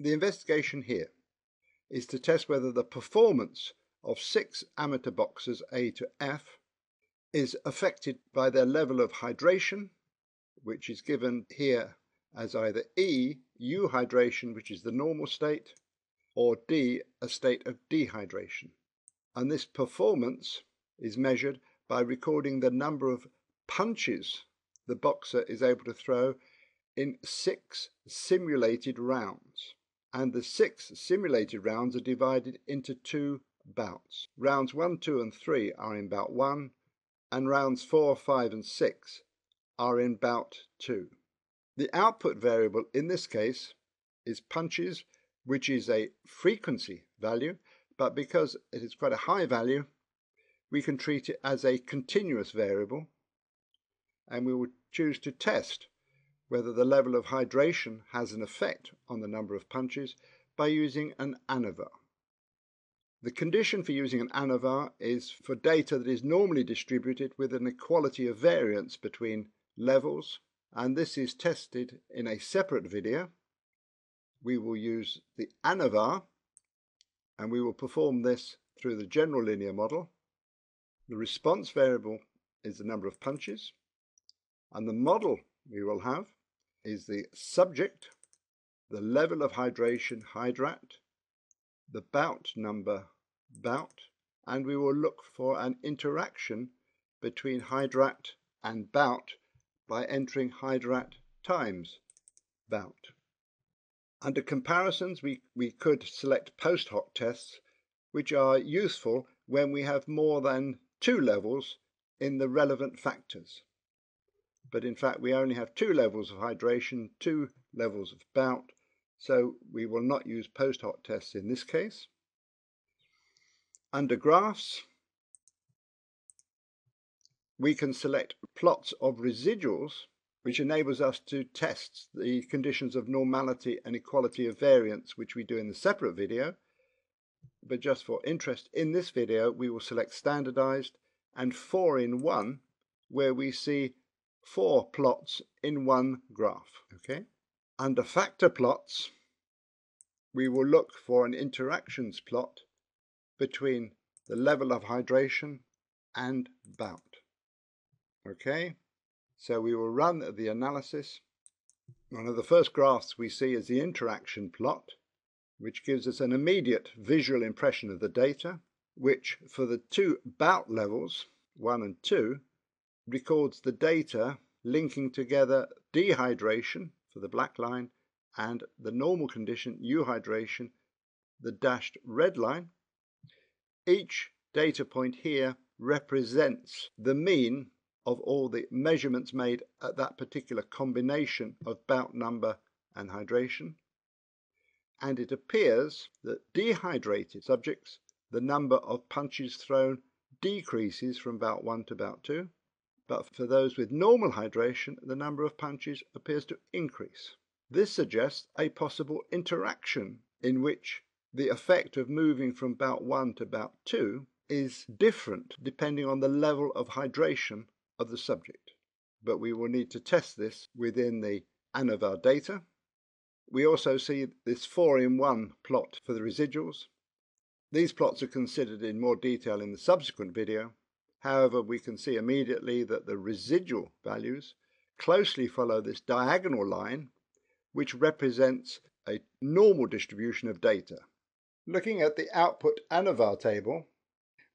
The investigation here is to test whether the performance of six amateur boxers A to F is affected by their level of hydration, which is given here as either E, euhydration, which is the normal state, or D, a state of dehydration. And this performance is measured by recording the number of punches the boxer is able to throw in six simulated rounds. And the six simulated rounds are divided into two bouts. Rounds 1, 2 and 3 are in bout 1 and rounds 4, 5 and 6 are in bout 2. The output variable in this case is punches which is a frequency value but because it is quite a high value we can treat it as a continuous variable and we will choose to test whether the level of hydration has an effect on the number of punches by using an ANOVA. The condition for using an ANOVA is for data that is normally distributed with an equality of variance between levels, and this is tested in a separate video. We will use the ANOVA, and we will perform this through the general linear model. The response variable is the number of punches, and the model we will have is the subject, the level of hydration, hydrat, the bout number bout and we will look for an interaction between hydrat and bout by entering hydrat times bout. Under comparisons we, we could select post hoc tests which are useful when we have more than two levels in the relevant factors. But in fact we only have two levels of hydration, two levels of bout, so we will not use post hoc tests in this case. Under graphs, we can select plots of residuals, which enables us to test the conditions of normality and equality of variance, which we do in the separate video. But just for interest, in this video, we will select standardized and four in one, where we see four plots in one graph. Okay. Under factor plots, we will look for an interactions plot between the level of hydration and bout. Okay, so we will run the analysis. One of the first graphs we see is the interaction plot, which gives us an immediate visual impression of the data, which for the two bout levels, 1 and 2, records the data linking together dehydration for the black line and the normal condition euhydration, the dashed red line, each data point here represents the mean of all the measurements made at that particular combination of bout number and hydration. And it appears that dehydrated subjects, the number of punches thrown decreases from bout 1 to bout 2, but for those with normal hydration, the number of punches appears to increase. This suggests a possible interaction in which the effect of moving from bout 1 to bout 2 is different depending on the level of hydration of the subject. But we will need to test this within the ANOVA data. We also see this 4 in 1 plot for the residuals. These plots are considered in more detail in the subsequent video. However, we can see immediately that the residual values closely follow this diagonal line, which represents a normal distribution of data. Looking at the output ANOVA table,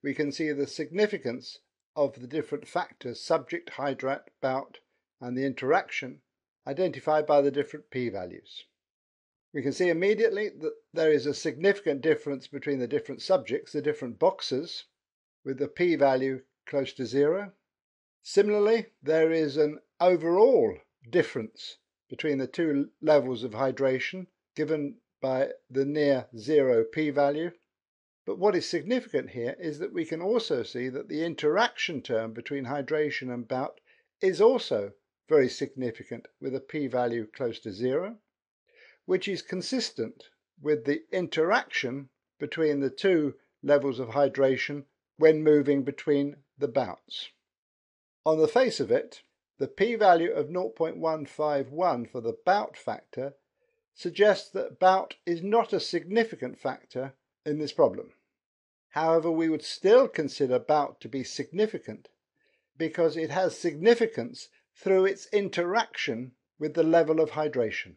we can see the significance of the different factors subject, hydrat, bout, and the interaction identified by the different p-values. We can see immediately that there is a significant difference between the different subjects, the different boxes, with the p-value close to zero. Similarly, there is an overall difference between the two levels of hydration given by the near zero p-value. But what is significant here is that we can also see that the interaction term between hydration and bout is also very significant with a p-value close to zero, which is consistent with the interaction between the two levels of hydration when moving between the bouts. On the face of it, the p-value of 0.151 for the bout factor suggests that bout is not a significant factor in this problem. However, we would still consider bout to be significant because it has significance through its interaction with the level of hydration.